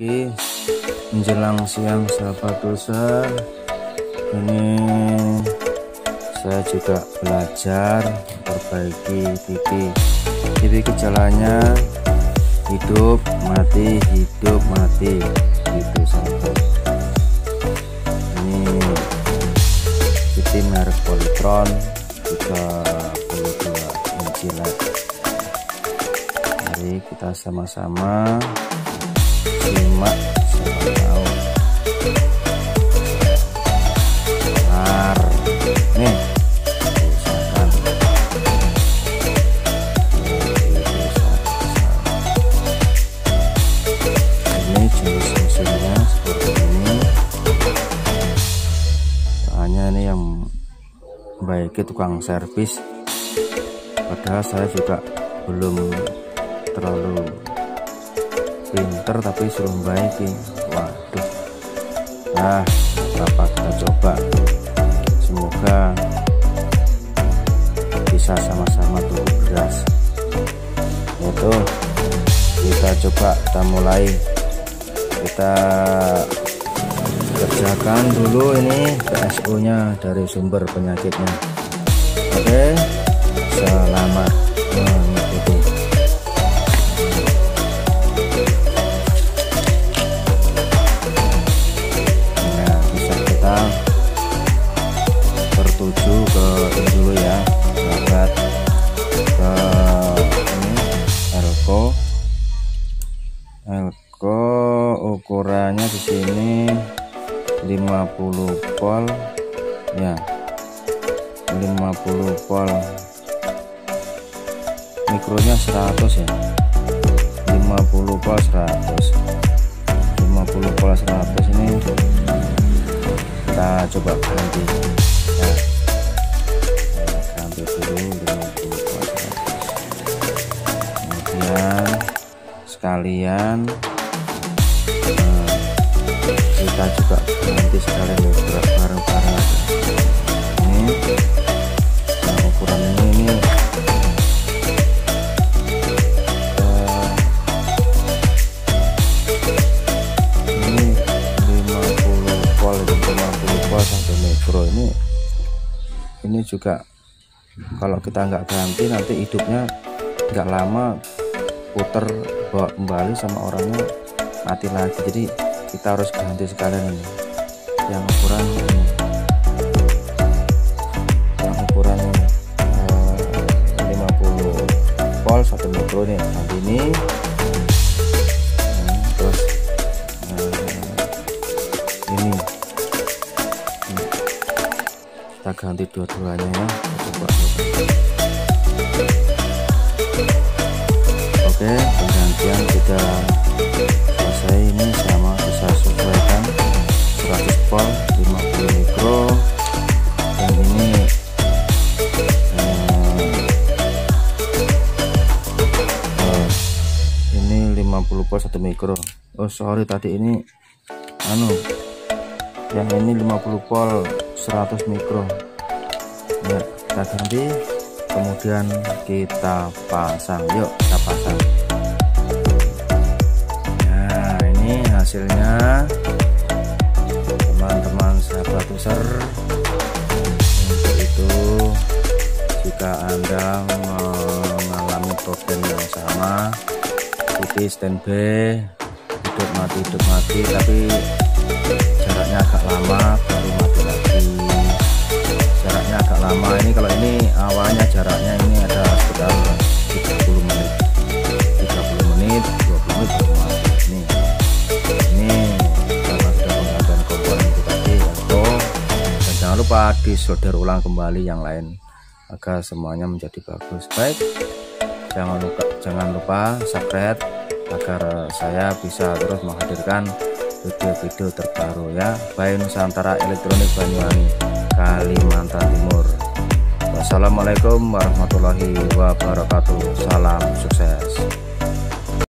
pagi menjelang siang sahabat dosa ini saya juga belajar memperbaiki TV TV gejalanya hidup mati hidup mati gitu sahabat. Ini TV merek Polytron 32 inci LED mari kita sama-sama simak siapa tahu benar nih. Usahakan ini jenis mesinnya seperti ini. Soalnya ini yang baik tukang servis. Padahal saya juga belum terlalu pinter tapi suruh baiki waduh. Nah apa kita coba? Semoga bisa sama-sama tumbuh beras. Itu kita coba kita mulai. Kita kerjakan dulu ini PSO nya dari sumber penyakitnya. Oke selamat ukurannya di sini 50 volt. Ya 50 volt. Mikronya 100 ya. 50 volt 100 50 volt 100 ini kita coba ganti. Ya. ganti dulu 50 volt 100 kemudian sekalian eh, kita juga ganti sekalian bareng-bareng. Ini nah, ukuran ini ini. Ini 50 volt 50 volt sampai mikro ini. Ini juga kalau kita nggak ganti nanti hidupnya nggak lama puter bawa kembali sama orangnya mati lagi. Jadi kita harus ganti sekalian ini. Yang ukuran ini. Yang ukuran eh, 50 volt satu mikro nih. Nanti ini. Nah, terus eh, ini. Kita ganti dua-duanya ya. Coba oke penggantian sudah 50 volt 1 mikro. Oh sorry tadi ini anu yang ini 50 volt 100 mikro. Ya kita ganti kemudian kita pasang. Yuk kita pasang. Nah ini hasilnya teman-teman sahabat user untuk itu jika anda mengalami problem yang sama ikuti standby. Hidup mati hidup mati tapi jaraknya agak lama baru mati lagi. Jaraknya agak lama. Ini kalau ini awalnya jaraknya ini ada sekitar 30 menit. 30 menit 20 menit baru mati. Ini ini karena sudah penggantian komponen itu tadi atau dan jangan lupa disolder ulang kembali yang lain agar semuanya menjadi bagus. Baik jangan lupa jangan lupa subscribe agar saya bisa terus menghadirkan video-video terbaru ya. Bayi Nusantara Elektronik Banyuwangi Kalimantan Timur. Wassalamualaikum warahmatullahi wabarakatuh. Salam sukses